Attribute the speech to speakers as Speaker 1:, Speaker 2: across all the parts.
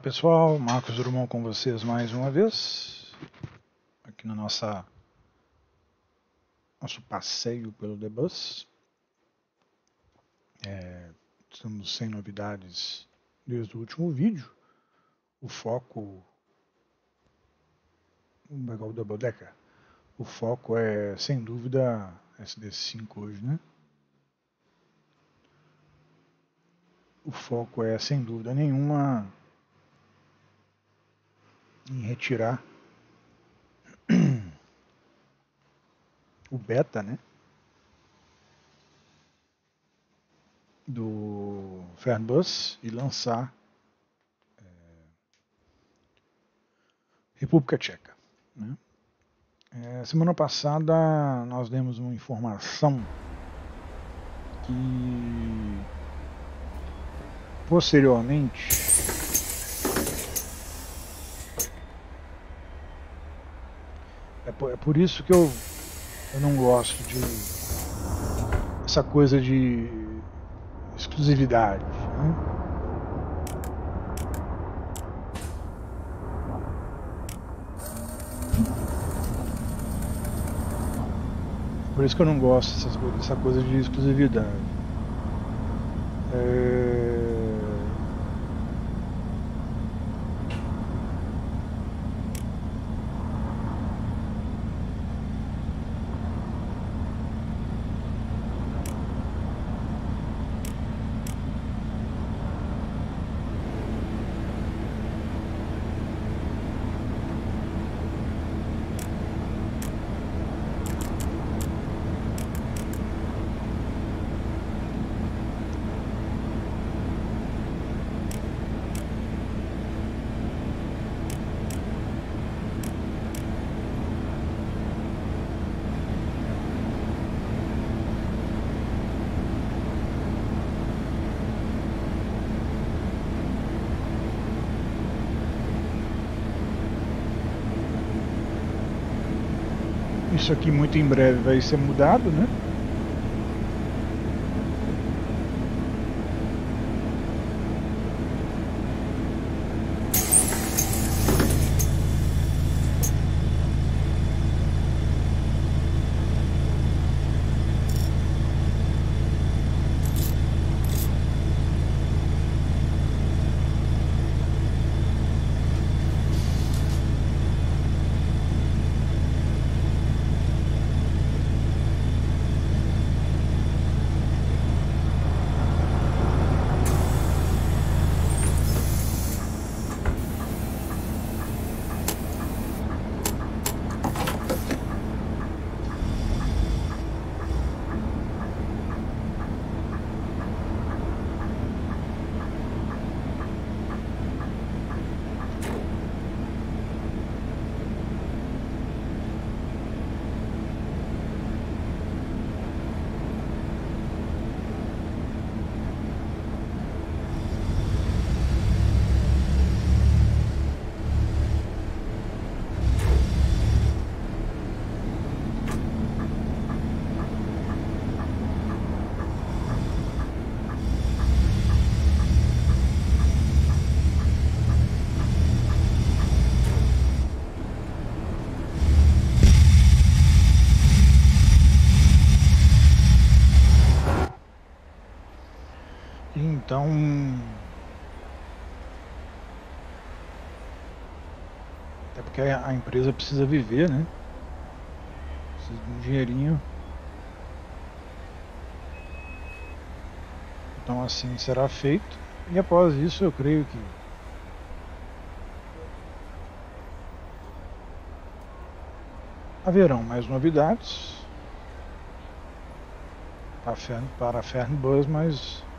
Speaker 1: Olá pessoal, Marcos Drummond com vocês mais uma vez, aqui no nossa, nosso passeio pelo The Bus. É, estamos sem novidades desde o último vídeo. O foco. Vamos o Double Decker. O foco é sem dúvida SD5 hoje, né? O foco é sem dúvida nenhuma em retirar o beta, né? Do Fernbus e lançar é, República Tcheca. Né? É, semana passada nós demos uma informação que posteriormente É por, isso que eu, eu não gosto de essa coisa de exclusividade. Né? Por isso que eu não gosto dessa coisa de exclusividade. É... Isso aqui muito em breve vai ser mudado, né? Então. Até porque a empresa precisa viver, né? Precisa de um dinheirinho. Então assim será feito. E após isso eu creio que haverão mais novidades para a Fernbus, mas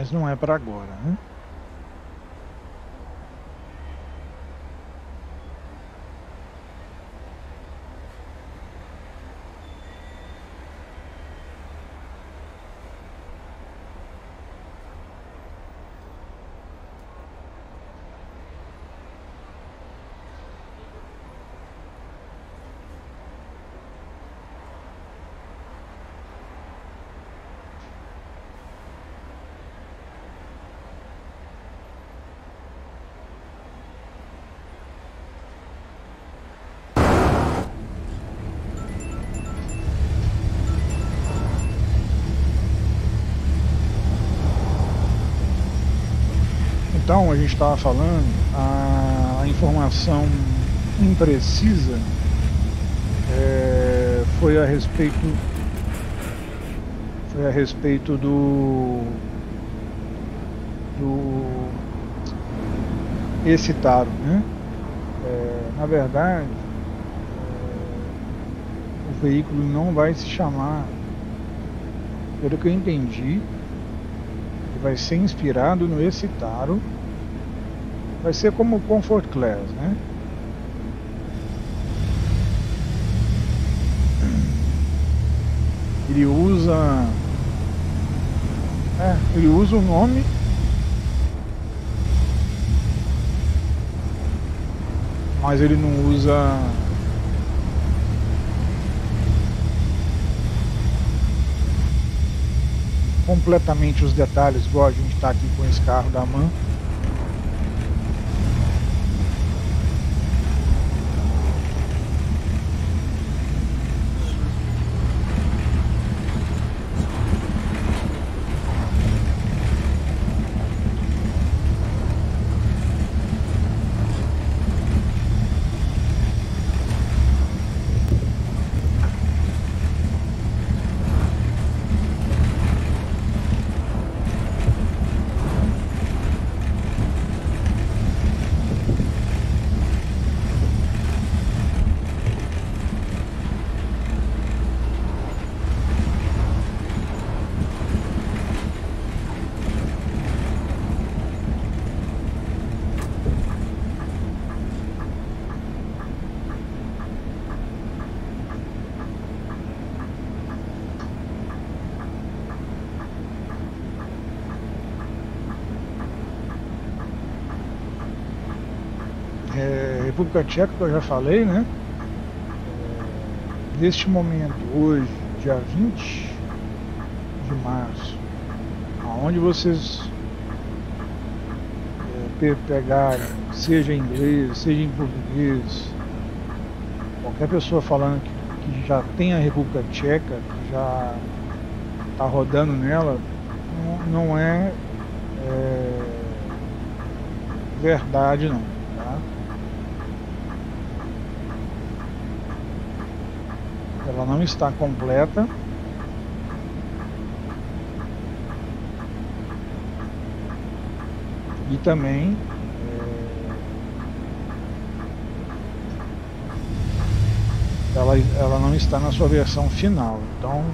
Speaker 1: Mas não é para agora, né? Então, a gente estava falando, a informação imprecisa é, foi a respeito foi a respeito do do excitado, né? É, na verdade, é, o veículo não vai se chamar, pelo que eu entendi, vai ser inspirado no Excitaro, vai ser como o Comfort Class, né? Ele usa é, ele usa o nome mas ele não usa completamente os detalhes, igual a gente está aqui com esse carro da MAN. República Tcheca, que eu já falei, né? Neste momento, hoje, dia 20 de março, aonde vocês é, pegarem, seja em inglês, seja em português, qualquer pessoa falando que, que já tem a República Tcheca, que já está rodando nela, não, não é, é verdade não. ela não está completa. E também é, ela, ela não está na sua versão final. Então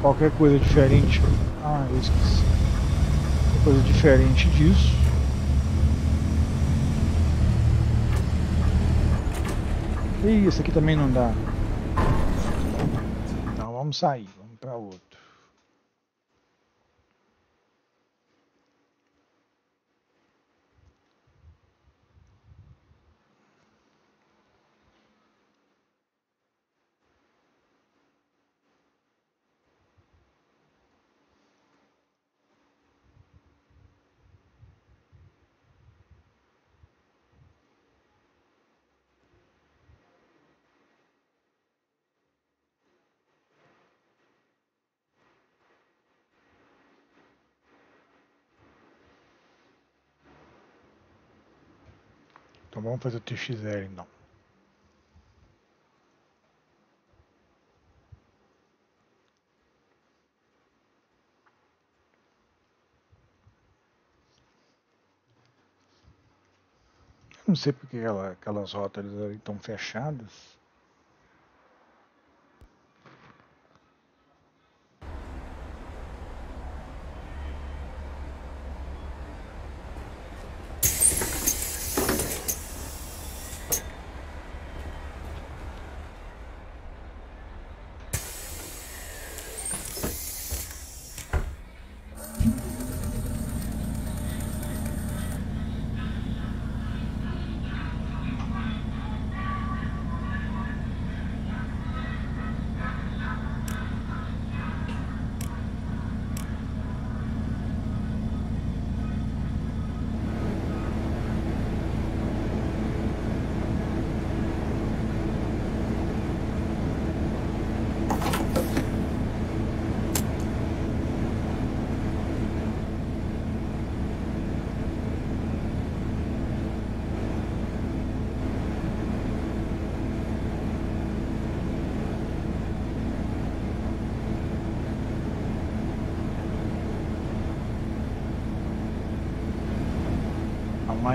Speaker 1: qualquer coisa diferente. Ah, eu esqueci. Qualquer coisa diferente disso. E isso aqui também não dá vamos sair, vamos para outro. Então vamos fazer o TXL então. Não sei porque ela, aquelas rotas estão fechadas.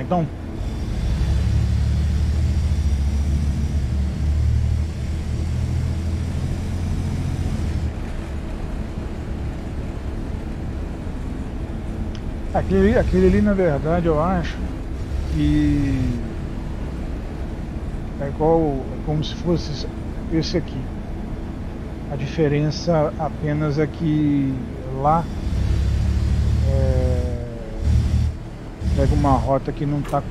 Speaker 1: Então. Aquele, aquele ali, na verdade, eu acho que é igual, é como se fosse esse aqui. A diferença apenas é que uma rota que não está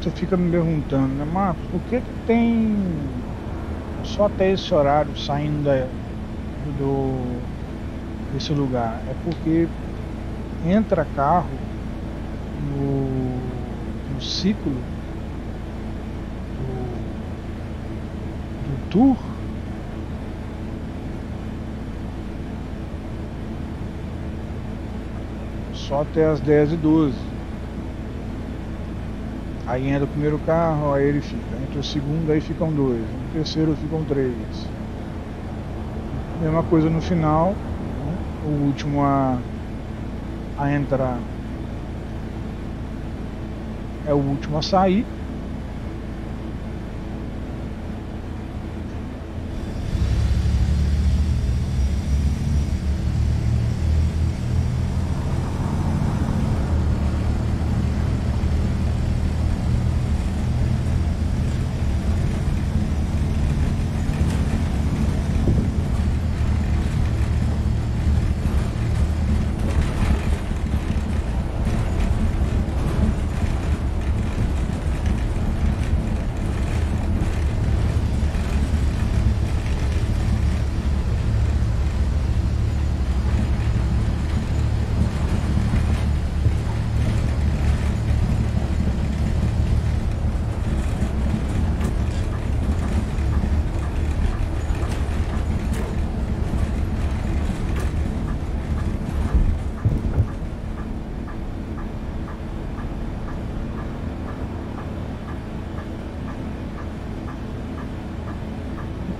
Speaker 1: Você fica me perguntando, né, Marcos, por que, que tem só até esse horário saindo da, do, desse lugar? É porque entra carro no, no ciclo do, do tour. Só até as 10 e 12 Aí entra o primeiro carro, aí ele fica. Entre o segundo, aí ficam dois. No terceiro, ficam três. Mesma coisa no final. Né? O último a, a entrar é o último a sair.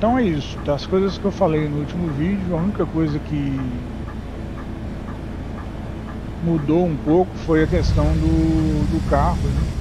Speaker 1: Então é isso, das coisas que eu falei no último vídeo, a única coisa que mudou um pouco foi a questão do, do carro, né?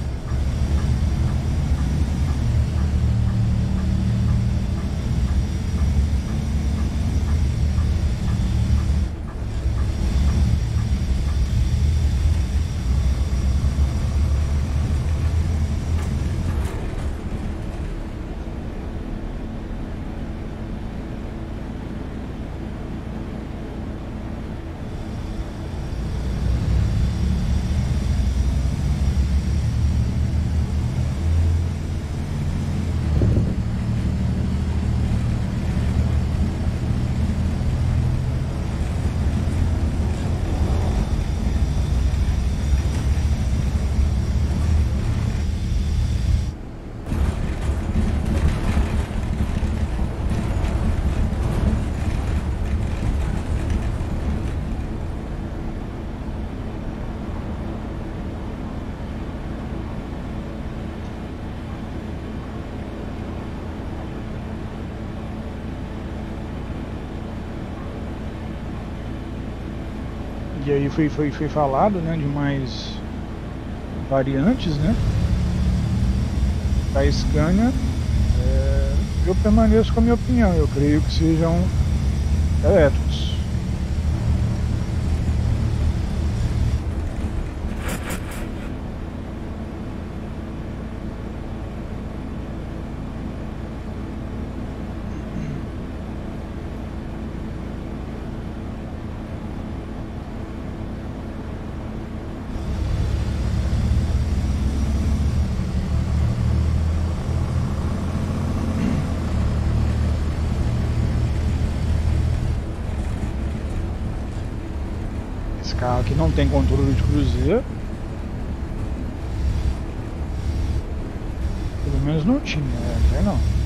Speaker 1: E aí foi, foi, foi falado né, de mais variantes, né? Da Scania. É, eu permaneço com a minha opinião, eu creio que sejam elétricos. carro não tem controle de cruzeiro. Pelo menos não tinha, né? não.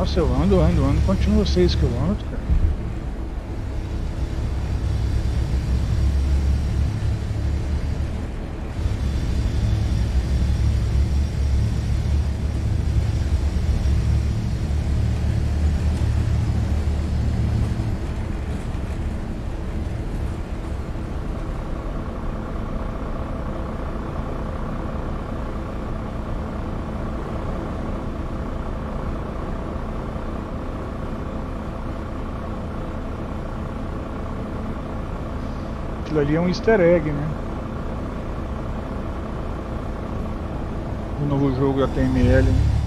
Speaker 1: Nossa, eu ando, ando, ando, continuo 6 km, Aquilo ali é um easter egg, né? O novo jogo HTML, né?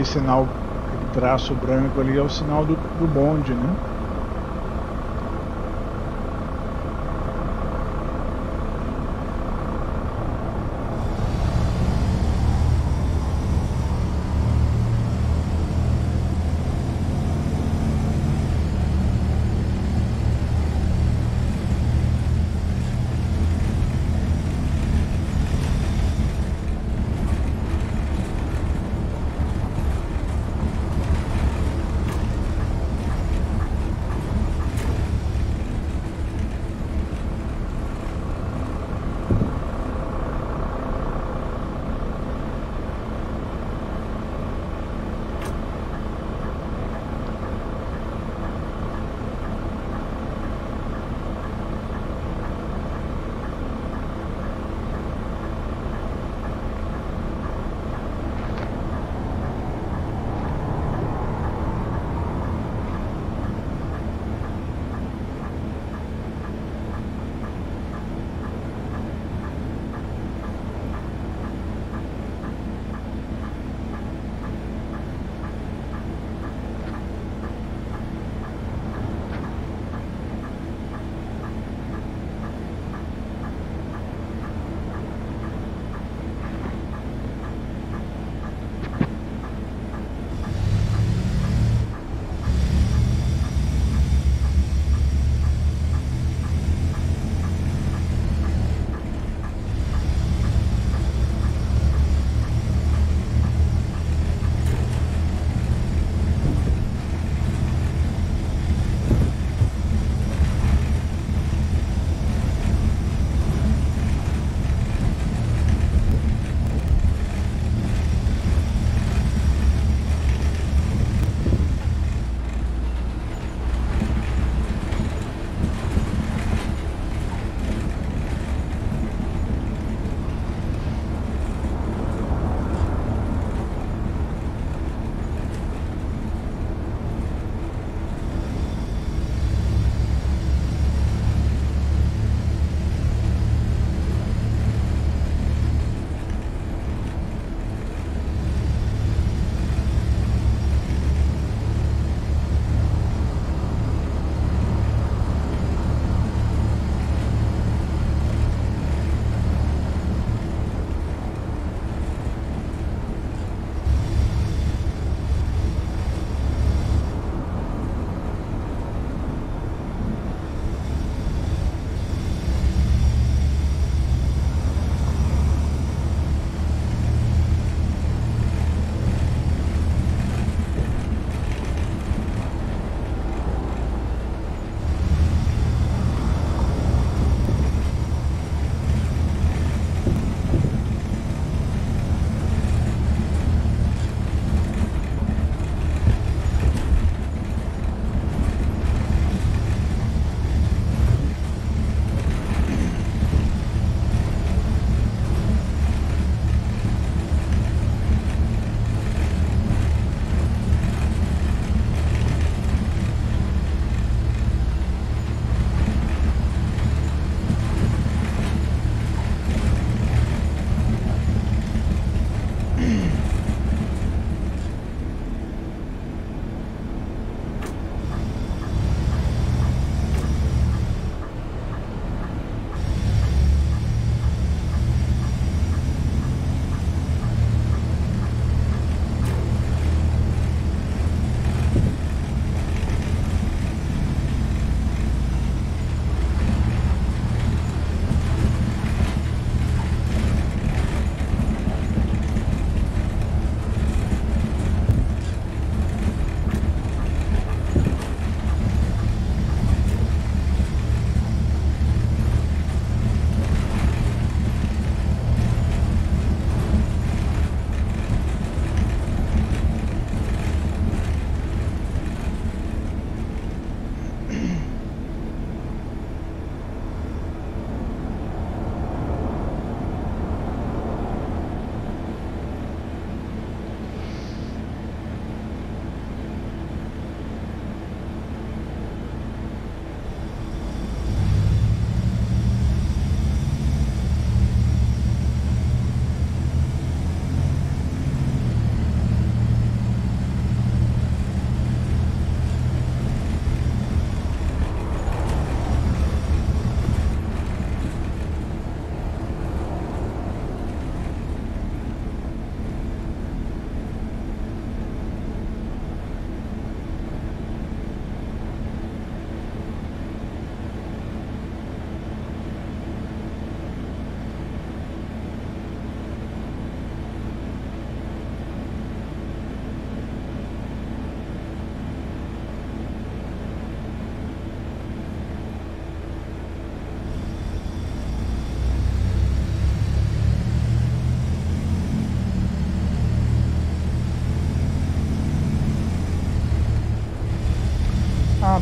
Speaker 1: Aquele sinal, aquele traço branco ali é o sinal do, do bonde, né?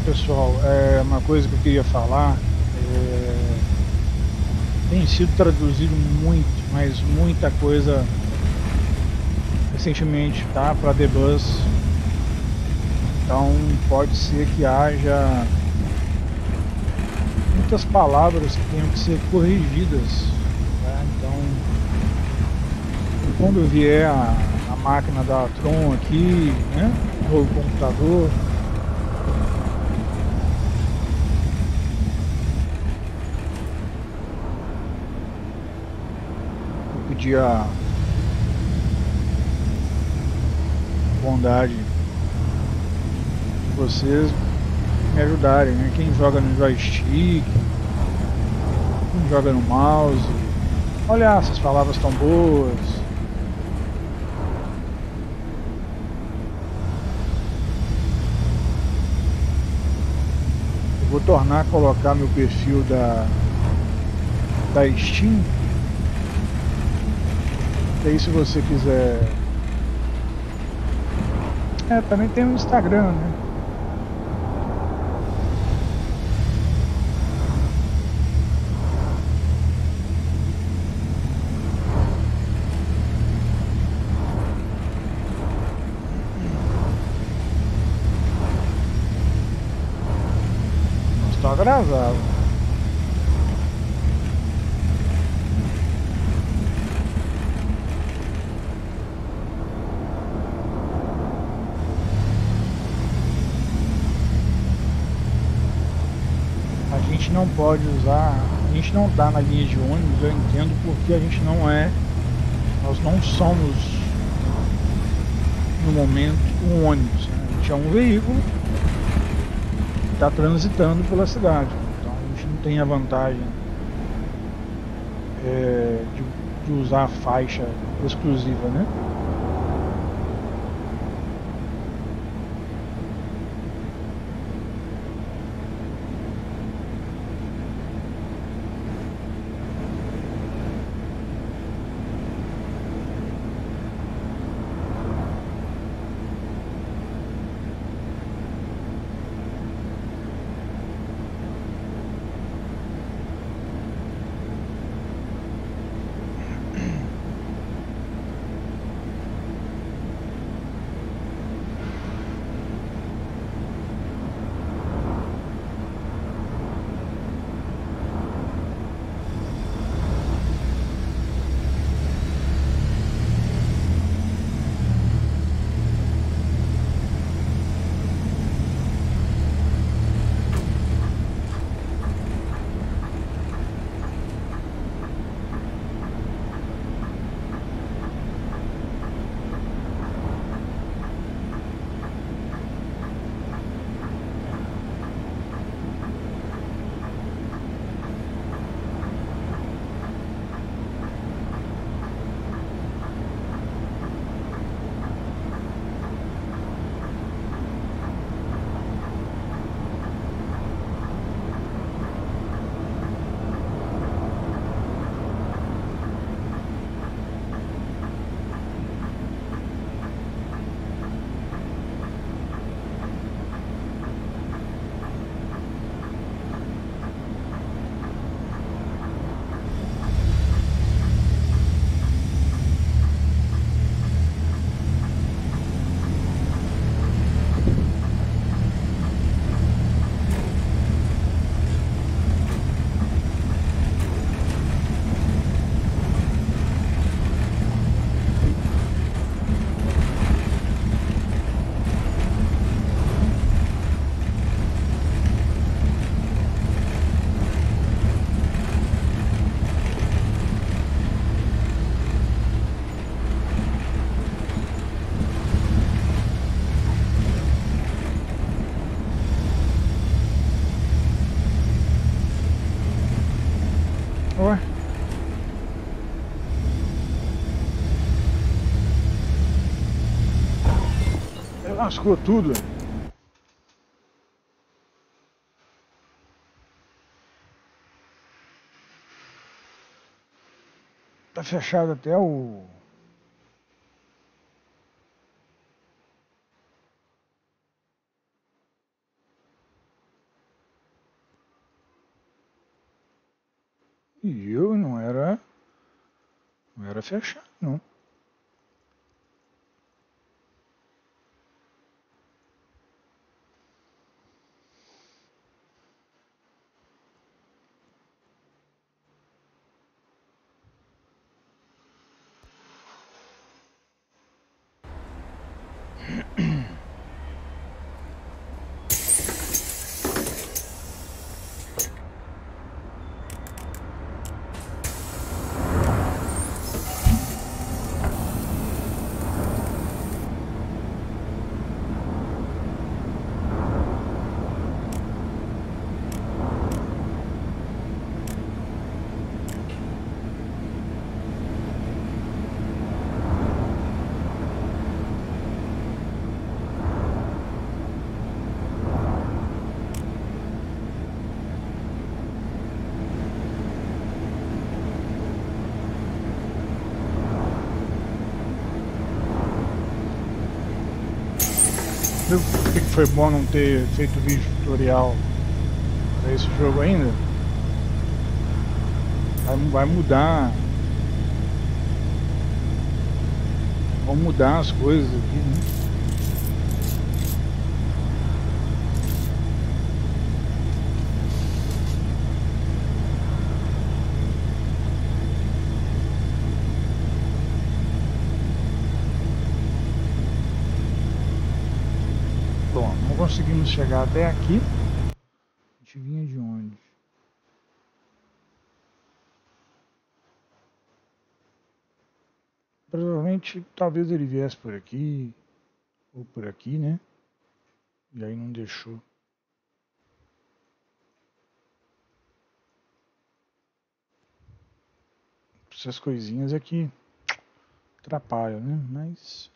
Speaker 1: Pessoal, é uma coisa que eu queria falar. É, tem sido traduzido muito, mas muita coisa recentemente, tá? Para The Bus. Então pode ser que haja muitas palavras que tenham que ser corrigidas. Tá? Então, quando vier a, a máquina da Tron aqui, né? O computador, eu pedi a bondade de vocês me ajudarem, né? Quem joga no joystick, quem joga no mouse. Olha, essas palavras tão boas. Vou tornar a colocar meu perfil da da Steam. E aí se você quiser. É, também tem o Instagram, né? atrasado. A gente não pode usar, a gente não está na linha de ônibus, eu entendo porque a gente não é, nós não somos no momento um ônibus, né? a gente é um veículo está transitando pela cidade. Então a gente não tem a vantagem é, de, de usar a faixa exclusiva, né? lascou tudo. Tá fechado até o... E eu não era... Não era fechado, não. Foi bom não ter feito vídeo tutorial para esse jogo ainda? Vai, vai mudar. Vão mudar as coisas aqui, né? Conseguimos chegar até aqui. A gente vinha de onde? Provavelmente, talvez ele viesse por aqui, ou por aqui, né? E aí não deixou. Essas coisinhas aqui atrapalham, né? Mas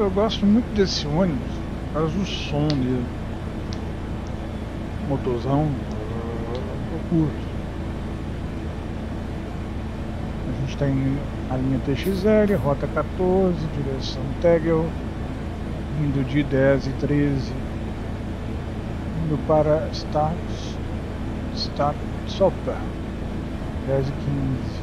Speaker 1: Eu, gosto muito desse ônibus por causa do som dele. Motorzão, eu curto. A gente está indo na linha TXL, rota 14, direção Tegel, indo de 10 e 13, indo para Start, Start Sopa, 10 e 15.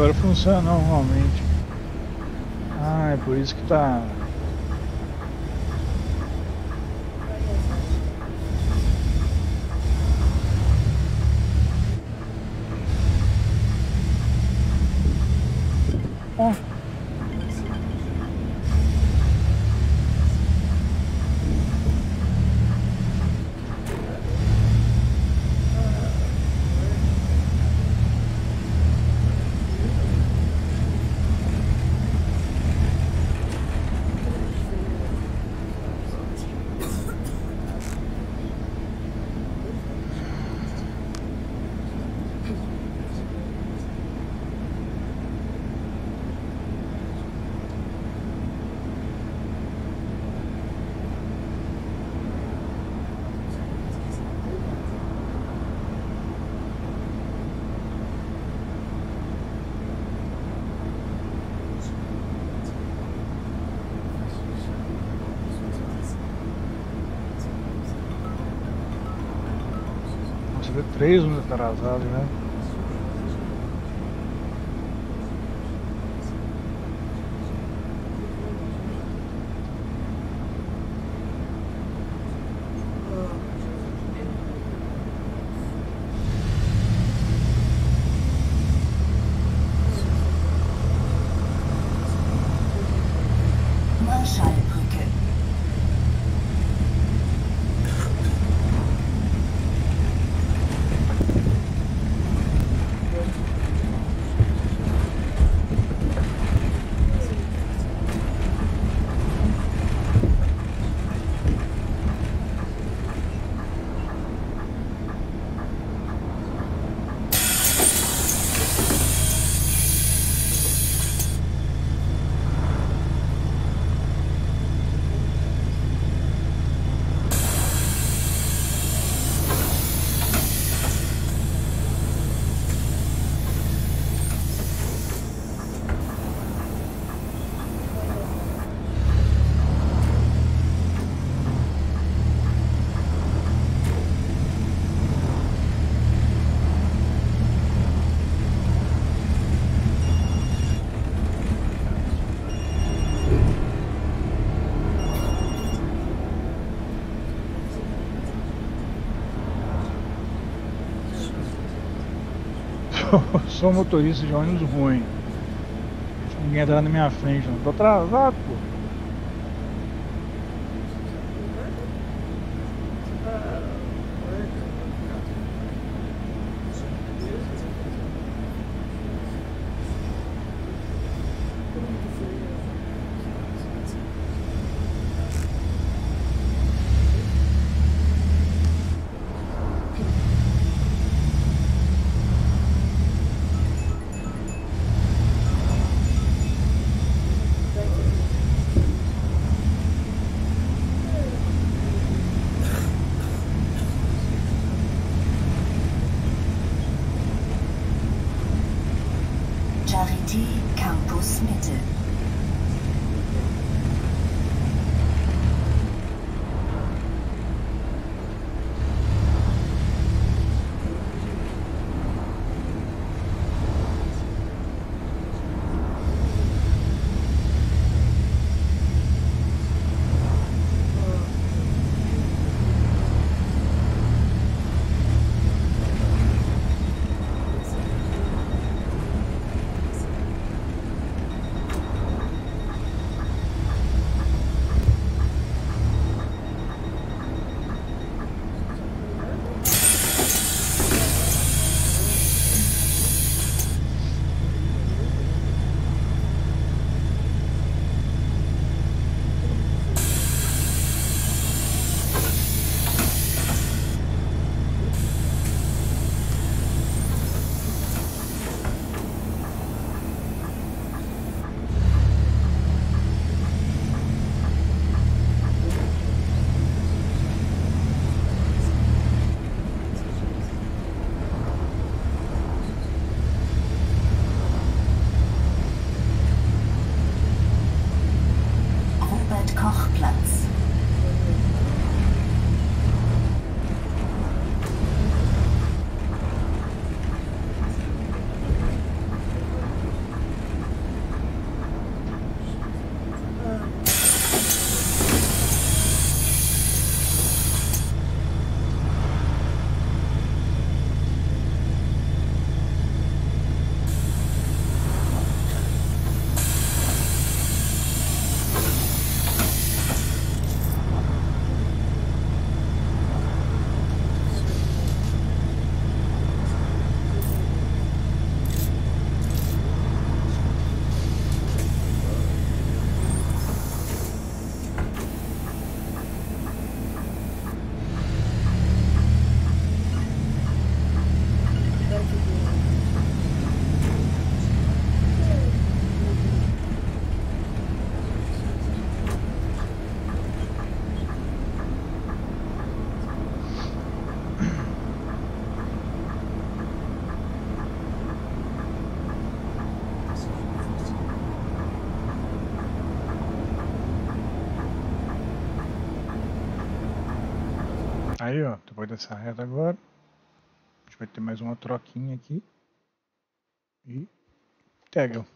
Speaker 1: Agora funciona normalmente. Ah, é por isso que tá atrasado, né? sou motorista de ônibus ruim. Ninguém entrar na minha frente, não tô atrasado, pô. Aí, ó, depois dessa reta agora, a gente vai ter mais uma troquinha aqui. E pega.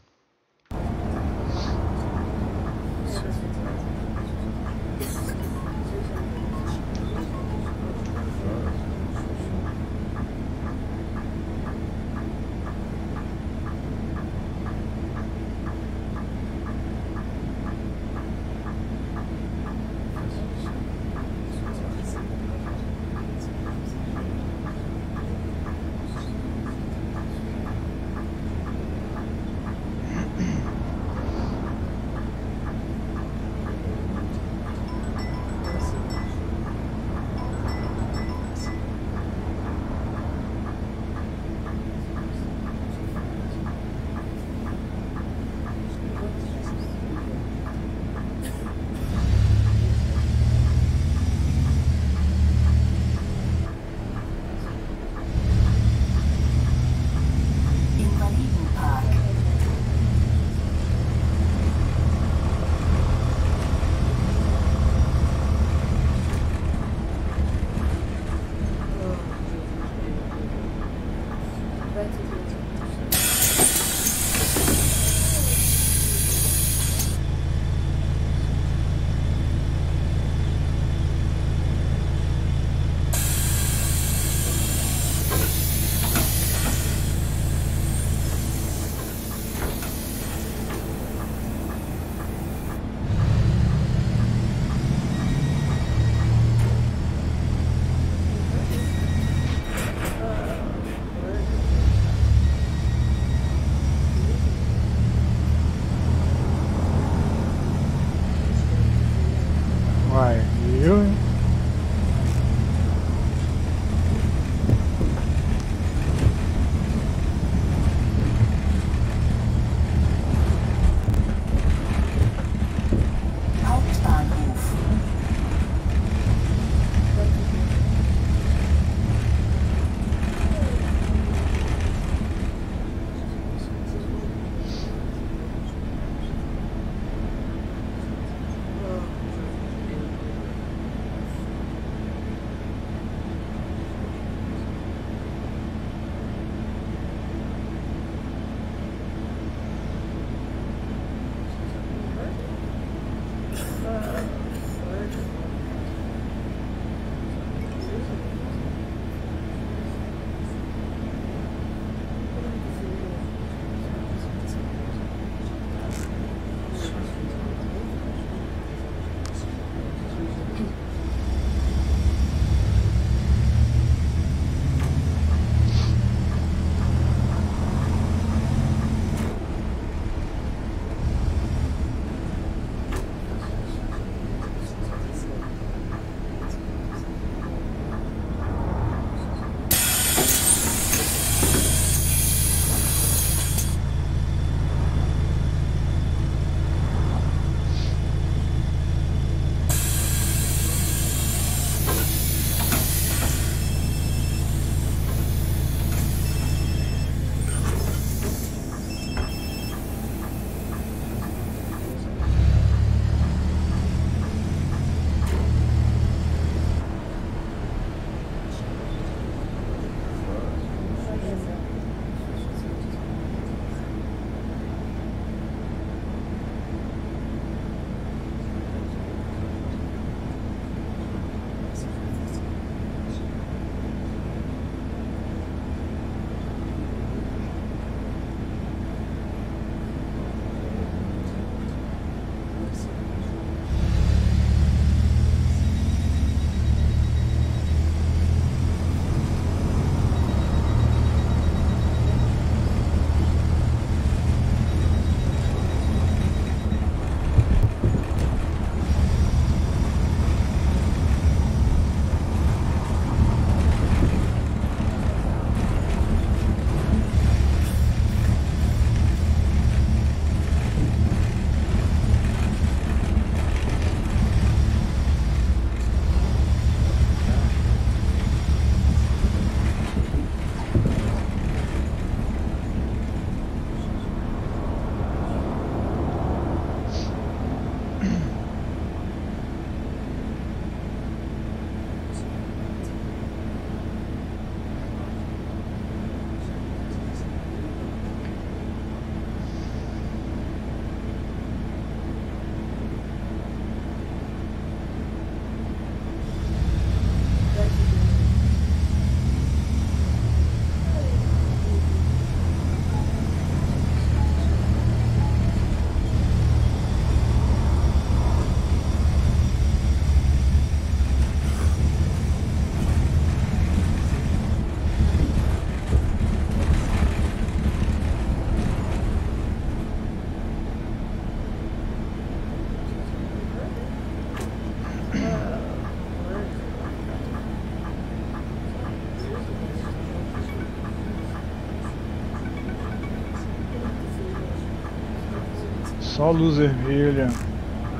Speaker 1: Só luz vermelha.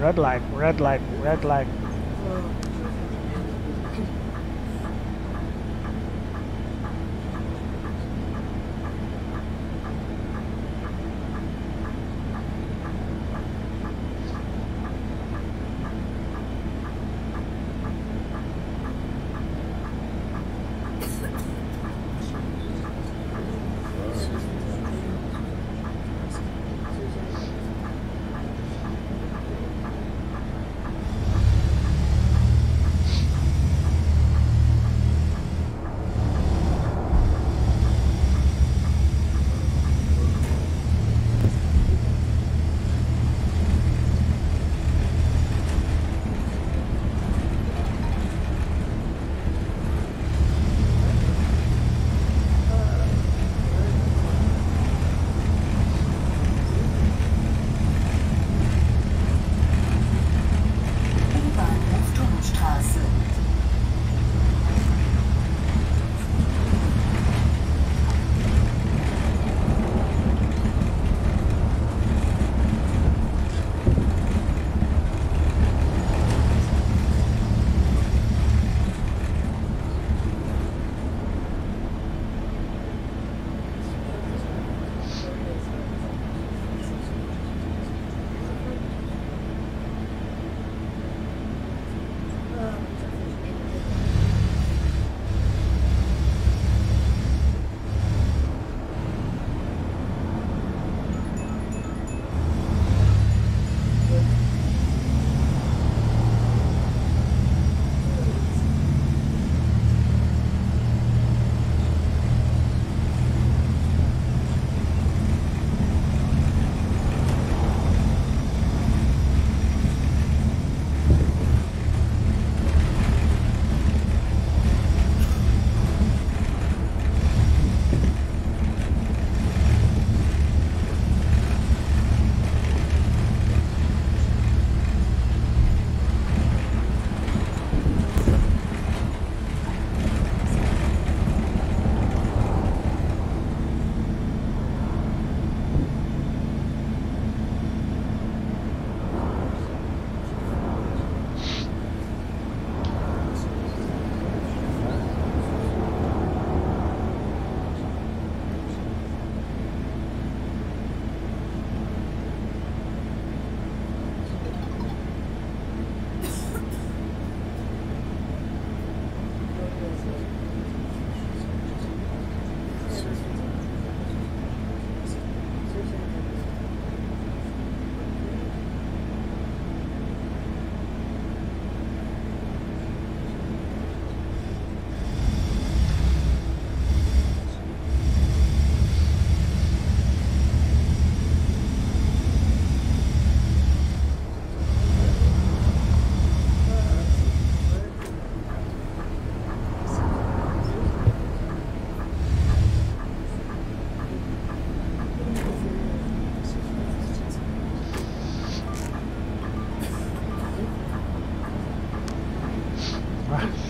Speaker 1: Red light, red light, red light.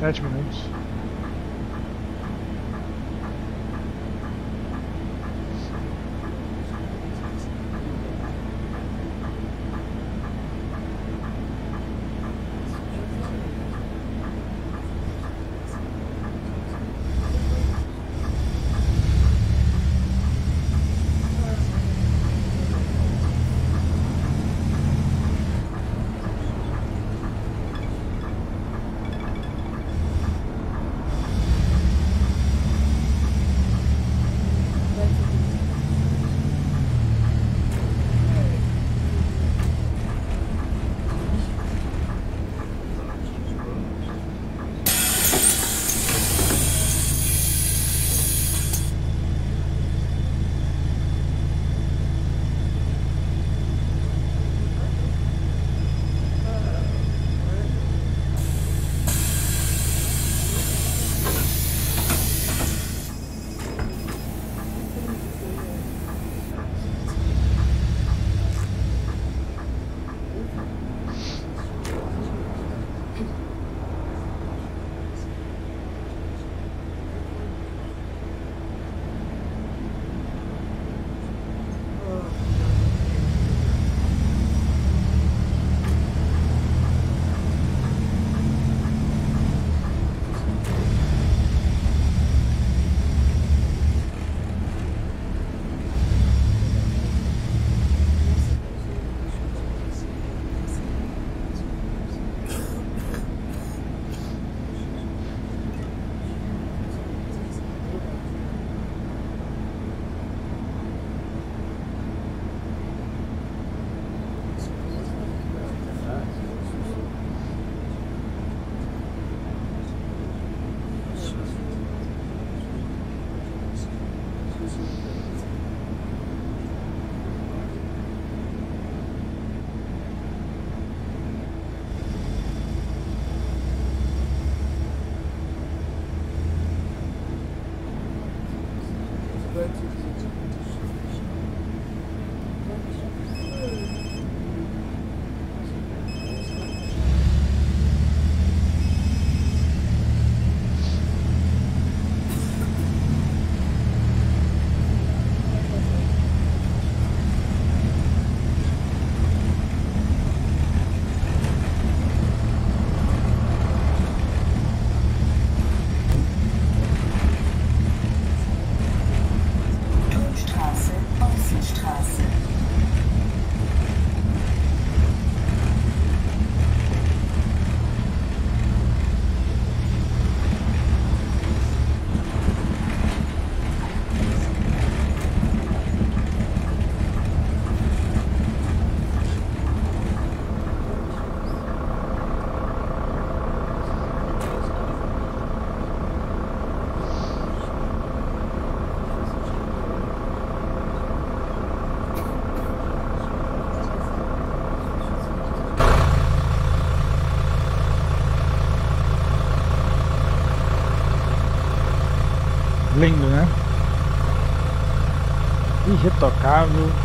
Speaker 1: Ah, sete minutos.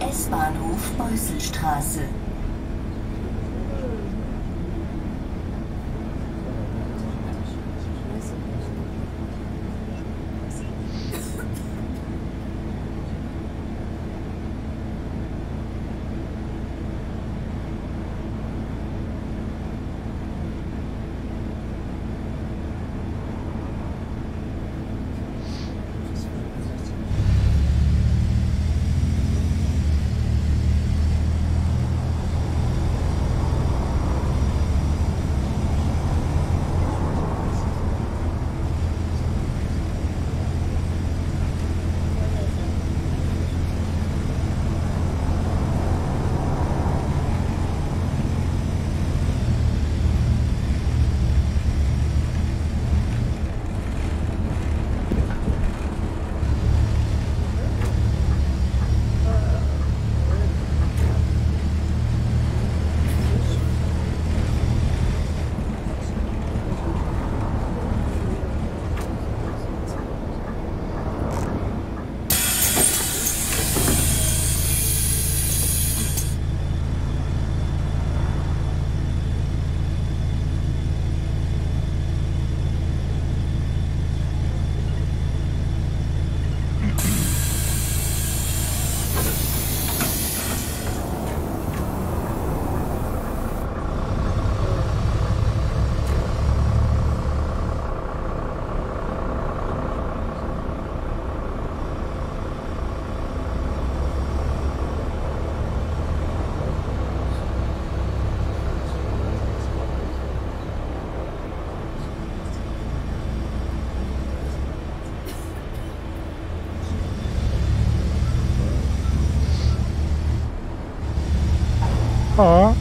Speaker 2: S-Bahnhof
Speaker 1: Beusselstraße.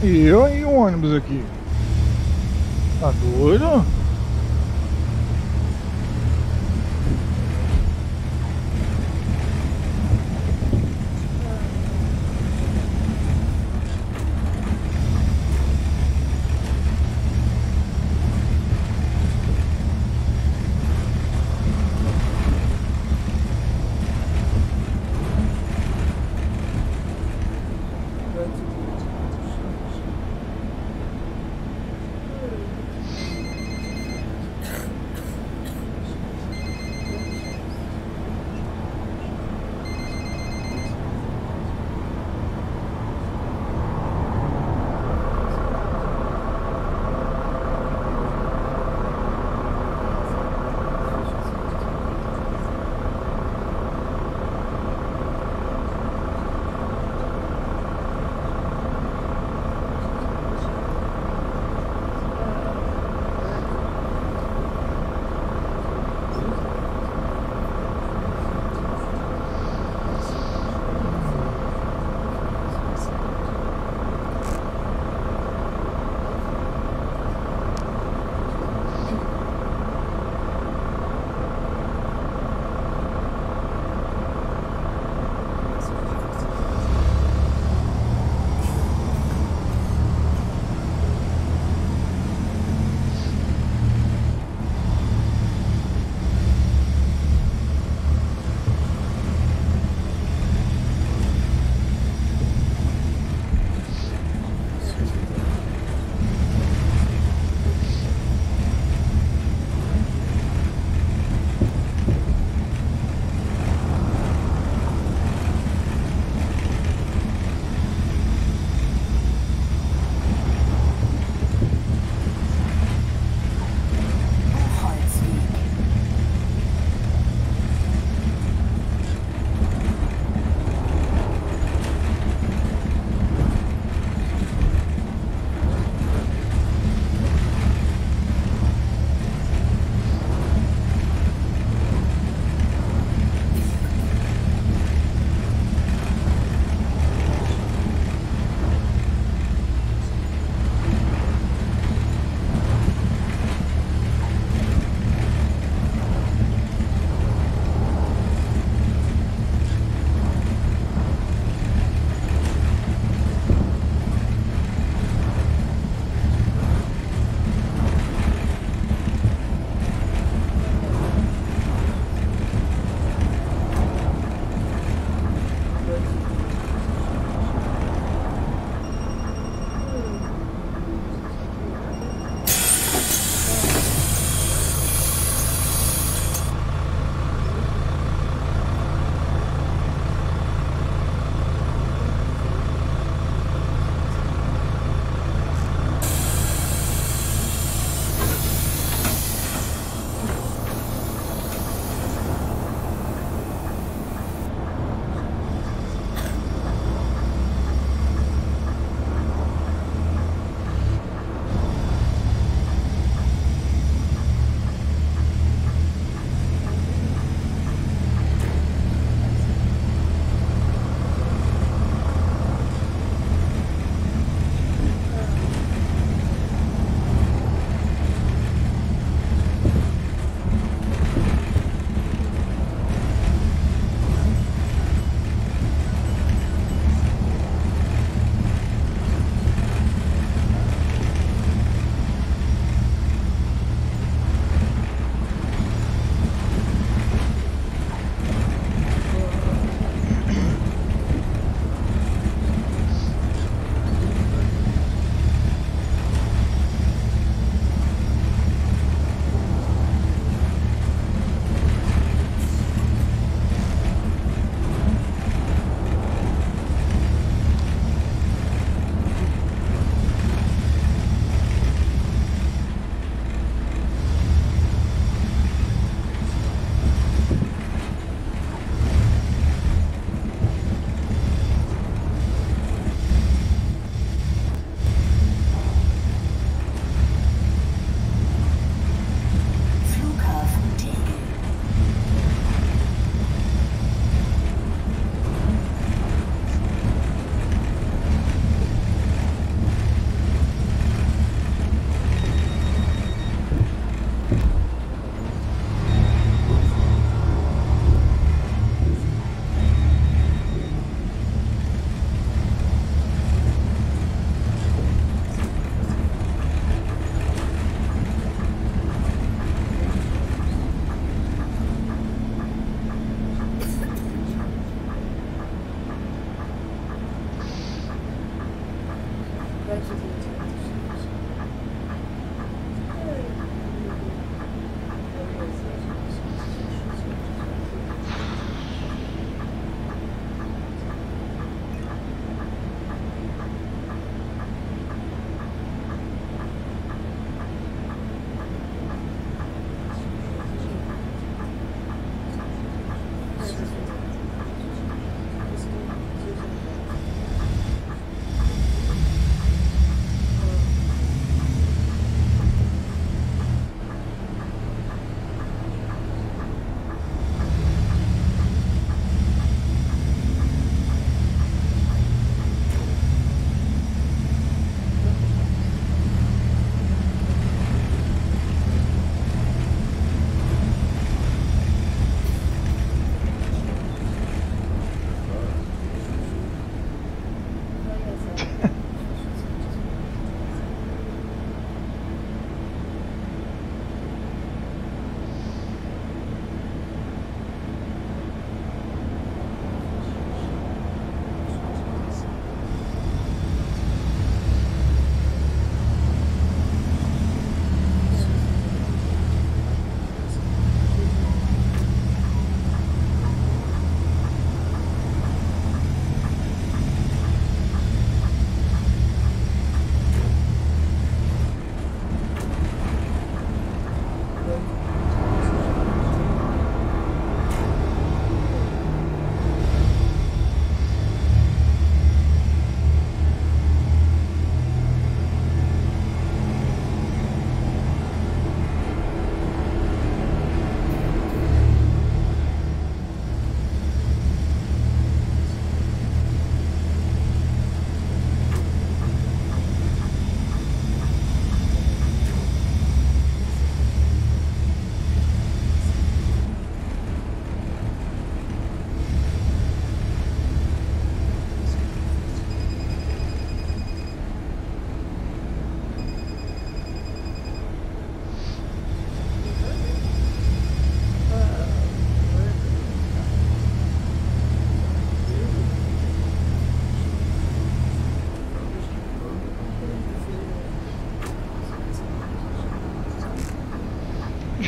Speaker 1: E eu e o ônibus aqui. Tá doido?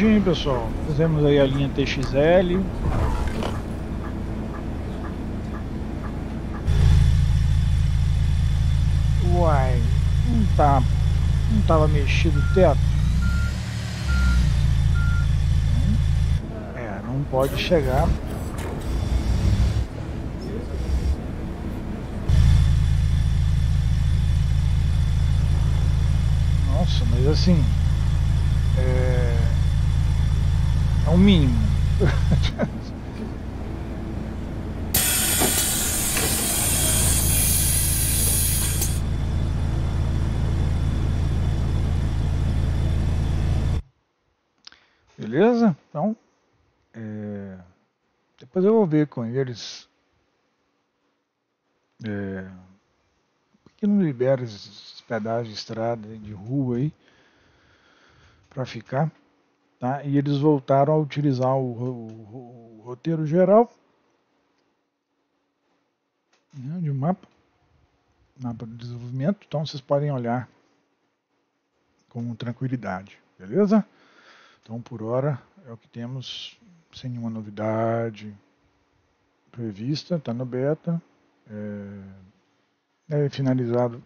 Speaker 1: Prontinho, pessoal. Fizemos aí a linha TXL. Uai, não tá. Não tava mexido o teto. É, não pode chegar Nossa, mas assim. É, é o mínimo. Beleza? Então, é, depois eu vou ver com eles. É, por que não libera esses pedaços de estrada, de rua aí, para ficar? Tá? E eles voltaram a utilizar o, o, o roteiro geral né, de mapa, mapa de desenvolvimento. Então vocês podem olhar com tranquilidade, beleza? Então, por hora, é o que temos, sem nenhuma novidade prevista, está no beta. É, é, finalizado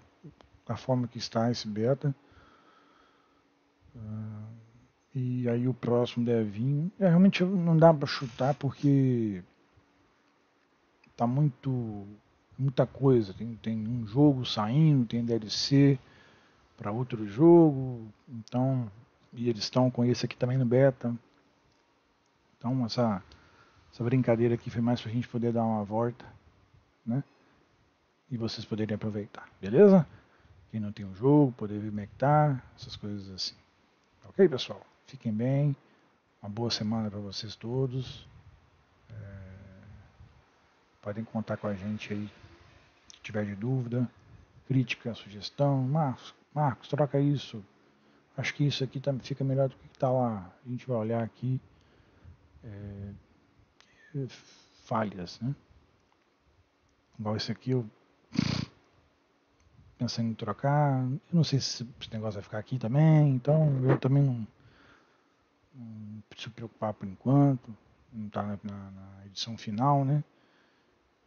Speaker 1: da forma que está esse beta. Uh, e aí o próximo deve vir. É, realmente não dá para chutar porque tá muito muita coisa. Tem, tem um jogo saindo, tem DLC para outro jogo. Então e eles estão com esse aqui também no beta. Então essa, essa brincadeira aqui foi mais para a gente poder dar uma volta, né? E vocês poderem aproveitar, beleza? Quem não tem o um jogo, poder ver como é que tá, essas coisas assim. Ok, pessoal? Fiquem bem. Uma boa semana para vocês todos. É... Podem contar com a gente aí se tiver de dúvida, crítica, sugestão. Marcos, Marcos, troca isso Acho que isso aqui tá, fica melhor do que está lá. A gente vai olhar aqui. É, falhas, né? Igual esse aqui, eu pensando em trocar. Eu não sei se esse negócio vai ficar aqui também, então eu também não, não preciso preocupar por enquanto. Não está na, na, na, edição final, né?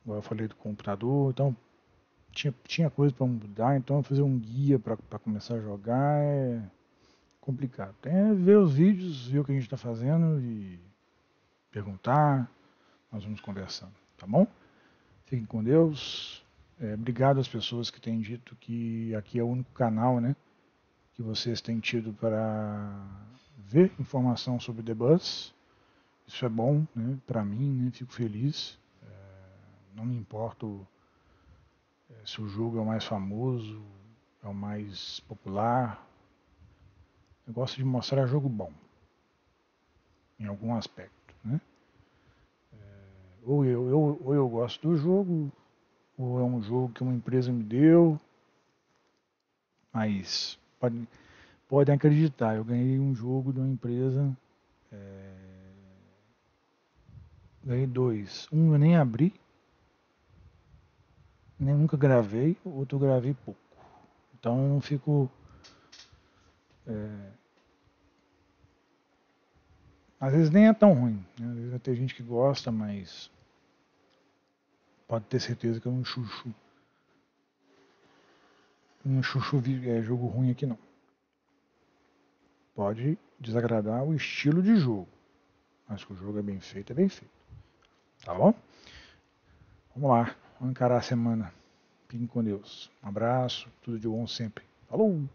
Speaker 1: Igual eu falei do computador, então tinha, tinha coisa para mudar, então fazer um guia para começar a jogar é complicado. É ver os vídeos, ver o que a gente está fazendo e perguntar. Nós vamos conversando, tá bom? Fiquem com Deus. É, obrigado às pessoas que têm dito que aqui é o único canal, né? Que vocês têm tido para ver informação sobre The Bus. Isso é bom, né? Para mim, né? Fico feliz. É, não me importo é, se o jogo é o mais famoso, é o mais popular, eu gosto de mostrar jogo bom, em algum aspecto. Né? É, ou, eu, eu, ou eu gosto do jogo, ou é um jogo que uma empresa me deu, mas pode, podem acreditar, eu ganhei um jogo de uma empresa, é, ganhei dois. Um eu nem abri, nem nunca gravei, outro eu gravei pouco. Então eu não fico é, às vezes nem é tão ruim. Né? Às vezes ter gente que gosta, mas pode ter certeza que eu não chuchu. Não chuchu é jogo ruim aqui não. Pode desagradar o estilo de jogo. Mas que o jogo é bem feito, é bem feito. Tá bom? Vamos lá. Vamos encarar a semana. Fiquem com Deus. Um abraço. Tudo de bom sempre. Falou!